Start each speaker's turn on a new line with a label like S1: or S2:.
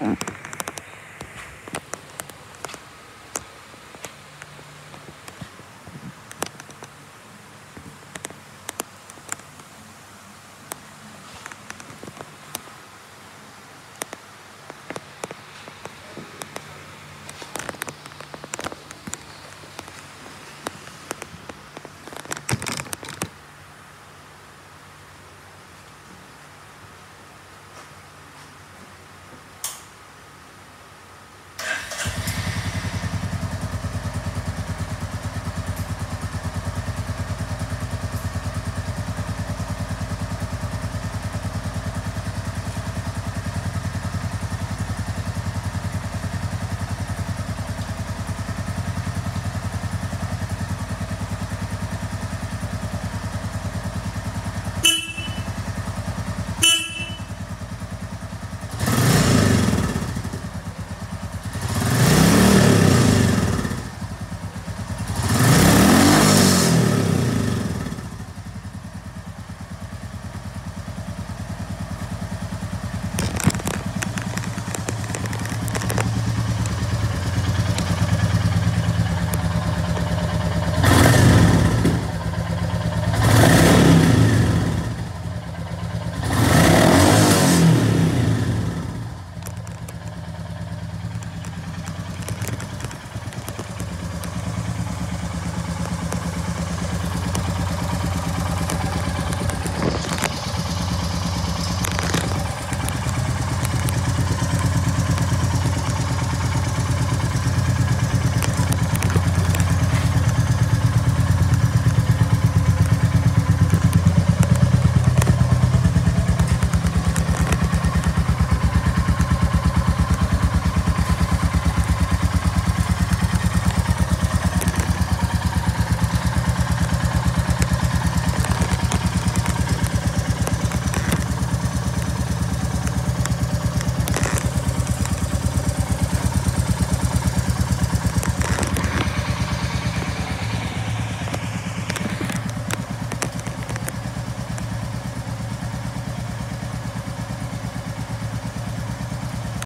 S1: Mm.